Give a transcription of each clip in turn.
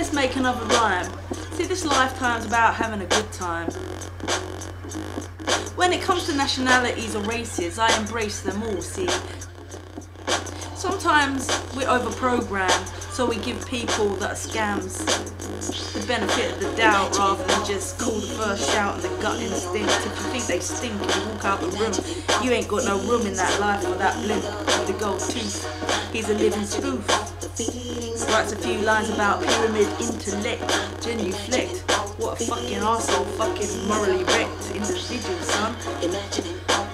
Let's make another rhyme. See, this lifetime's about having a good time. When it comes to nationalities or races, I embrace them all, see. Sometimes we're overprogrammed, so we give people that scams the benefit of the doubt rather than just call the first shout and the gut instinct. If you think they stink and you walk out the room, you ain't got no room in that life for that blimp with the gold tooth. He's a living spoof. Writes a few lines about pyramid intellect, genuflect. What a fucking asshole, fucking morally wrecked individual, son.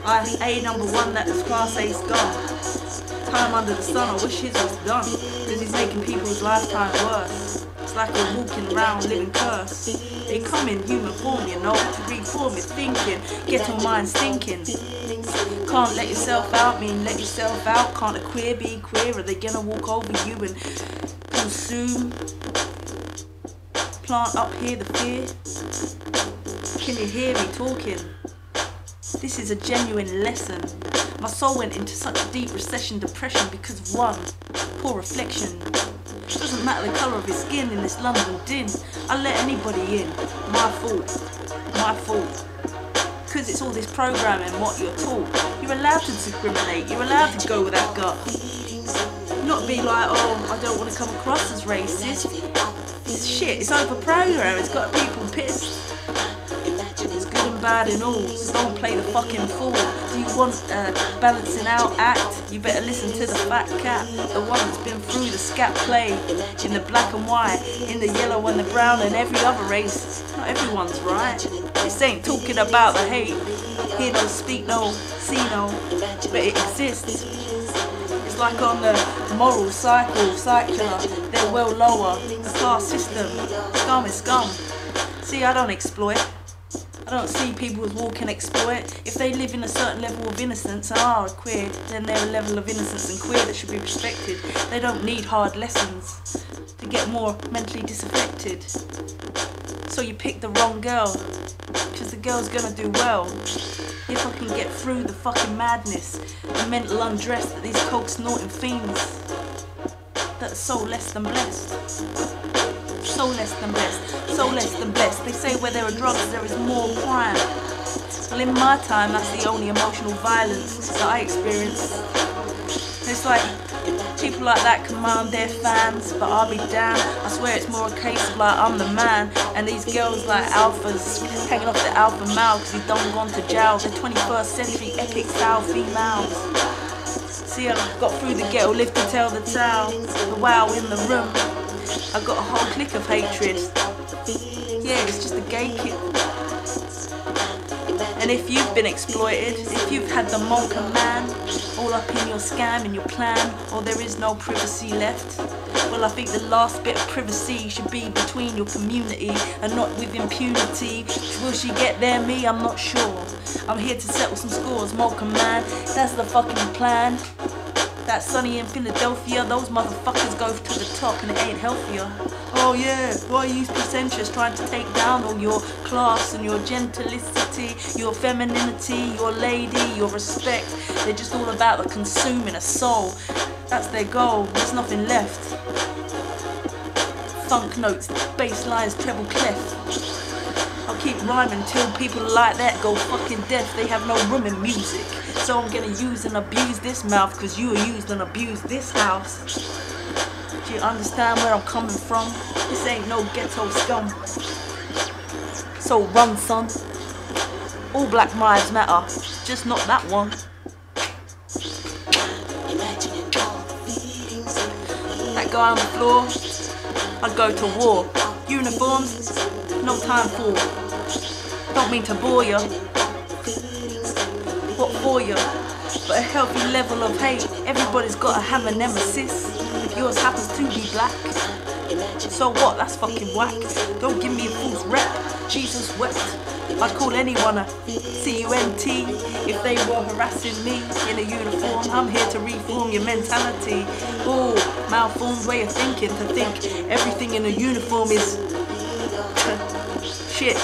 I A number one, that's class A's gone. Time under the sun, I wish his was done. Cause he's making people's lifetime worse. It's like a walking around living curse. They come in human form, you know, to reform your thinking, get your mind thinking. Can't let yourself out, mean let yourself out. Can't a queer be queer? Are they gonna walk over you and consume? Plant up here the fear. Can you hear me talking? This is a genuine lesson. My soul went into such a deep recession, depression because of one poor reflection. Doesn't matter the colour of his skin in this London din. I let anybody in. My fault. My fault. Because it's all this programming, what you're taught. You're allowed to discriminate. You're allowed to go with that gut. Not be like, oh, I don't want to come across as racist. It's shit. It's over programmed. It's got people pissed. And bad in all. So don't play the fucking fool. Do you want a balancing out act? You better listen to the fat cat, the one that's been through the scat play in the black and white, in the yellow and the brown, and every other race. Not everyone's right. This ain't talking about the hate. Hear no, speak no, see no, but it exists. It's like on the moral cycle, circular. They're well lower. The class system, scum is scum. See, I don't exploit. I don't see people as walking exploit. If they live in a certain level of innocence and are queer, then they're a level of innocence and queer that should be respected. They don't need hard lessons to get more mentally disaffected. So you pick the wrong girl, because the girl's gonna do well. If I can get through the fucking madness, the mental undress that these coke snorting fiends that are so less than blessed so less than blessed, so less than blessed. They say where there are drugs, there is more crime. Well, in my time, that's the only emotional violence that I experience. It's like people like that command their fans, but I'll be damned. I swear it's more a case of like I'm the man, and these girls like alphas hanging off the alpha male because he done gone to jail. The 21st century epic style females. See, I got through the ghetto, live to tell the tale. The wow in the room. I got a whole clique of hatred. Yeah, it's just a gay kid. And if you've been exploited, if you've had the monk and man all up in your scam and your plan, or there is no privacy left, well, I think the last bit of privacy should be between your community and not with impunity. Will she get there, me? I'm not sure. I'm here to settle some scores, Malcolm man. That's the fucking plan. That Sunny in Philadelphia, those motherfuckers go to the top and it ain't healthier. Oh yeah, why are you pretentious trying to take down all your class and your gentility, your femininity, your lady, your respect? They're just all about the consuming a soul. That's their goal, there's nothing left. Funk notes, bass lines, treble clef. I'll keep rhyming till people like that go fucking deaf. They have no room in music. So I'm gonna use and abuse this mouth because you used and abused this house. Do you understand where I'm coming from? This ain't no ghetto scum. So run, son. All black lives matter, just not that one. That guy on the floor, I'd go to war. Uniforms, no time for. Don't mean to bore you. What for you? But a healthy level of hate. Everybody's got a nemesis. If yours happens to be black. So what? That's fucking whack. Don't give me a false rep. Jesus wept. I'd call anyone a C-U-N-T if they were harassing me in a uniform. I'm here to reform your mentality. Oh, malformed way of thinking to think everything in a uniform is shit.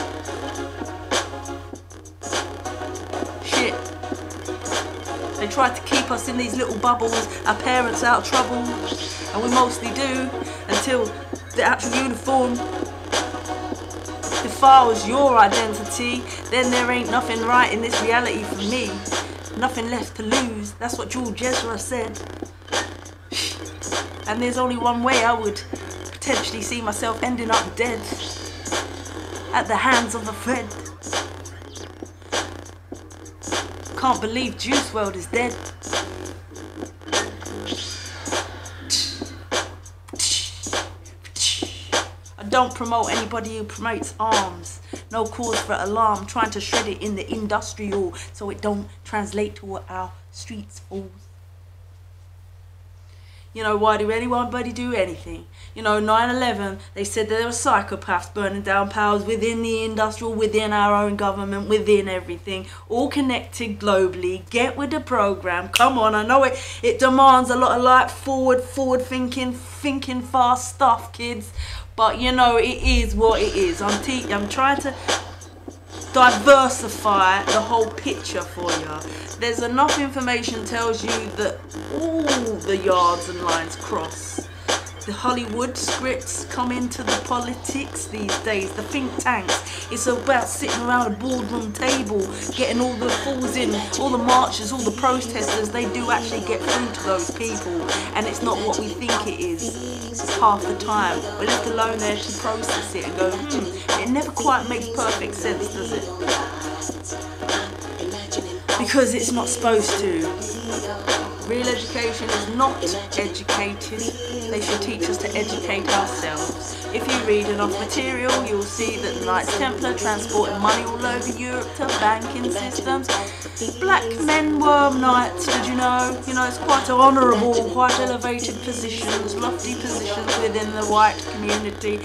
Shit. They try to keep us in these little bubbles, our parents out of trouble, and we mostly do until the actual uniform. Was your identity, then there ain't nothing right in this reality for me. Nothing left to lose. That's what George Ezra said. And there's only one way I would potentially see myself ending up dead at the hands of a friend. Can't believe Juice WRLD is dead. I don't promote anybody who promotes arms. No cause for alarm. Trying to shred it in the industrial so it don't translate to our streets falls. You know, why do anybody do anything? You know, 9-11, they said that there were psychopaths burning down powers within the industrial, within our own government, within everything. All connected globally. Get with the program. Come on, I know it, it demands a lot of like forward, forward thinking, thinking fast stuff, kids. But you know, it is what it is. I'm, te I'm trying to diversify the whole picture for you. There's enough information tells you that all the yards and lines cross. The Hollywood scripts come into the politics these days, the think tanks. It's about sitting around a boardroom table, getting all the fools in, all the marchers, all the protesters, they do actually get through to those people. And it's not what we think it is half the time. We're left alone there to process it and go, hmm, it never quite makes perfect sense, does it? Because it's not supposed to. Real education is not educating. They should teach us to educate ourselves. If you read enough material, you'll see that the Knights Templar transported money all over Europe to banking systems. Black men were knights, did you know? You know, it's quite honourable, quite elevated positions, lofty positions within the white community.